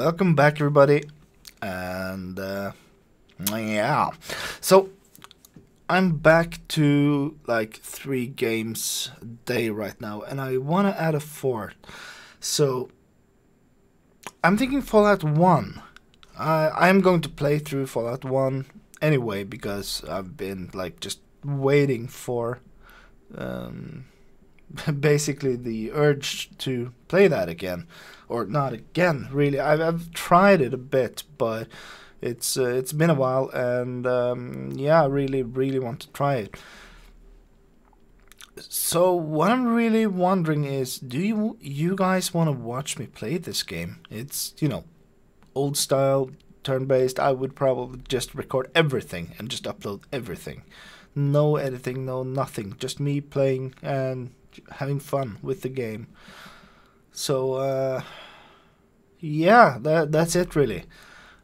welcome back everybody. And uh, yeah, so I'm back to like three games a day right now, and I want to add a fourth. So I'm thinking Fallout 1. I I'm going to play through Fallout 1 anyway because I've been like just waiting for um, basically the urge to play that again or not again really. I've, I've tried it a bit but it's uh, it's been a while and um, yeah I really really want to try it. So what I'm really wondering is do you you guys want to watch me play this game? It's you know old style turn based I would probably just record everything and just upload everything. No editing no nothing just me playing and having fun with the game so uh, yeah, that that's it really.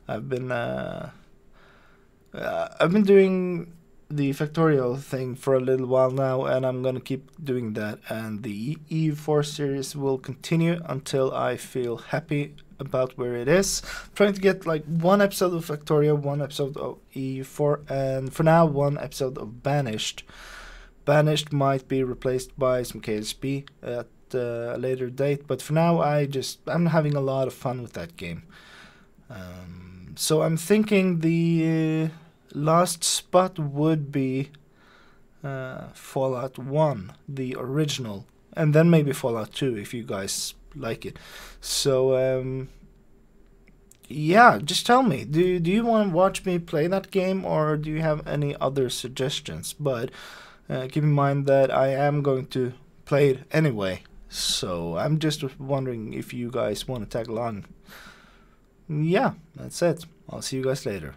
I've been uh, uh, I've been doing the Factorio thing for a little while now, and I'm gonna keep doing that. And the EU4 series will continue until I feel happy about where it is. I'm trying to get like one episode of Factorio, one episode of EU4, and for now one episode of Banished. Banished might be replaced by some KSP at a later date, but for now I just I'm having a lot of fun with that game. Um, so I'm thinking the uh, last spot would be uh, Fallout 1, the original, and then maybe Fallout 2 if you guys like it. So um, yeah, just tell me. Do do you want to watch me play that game, or do you have any other suggestions? But uh, keep in mind that I am going to play it anyway. So I'm just wondering if you guys want to tag along. Yeah, that's it. I'll see you guys later.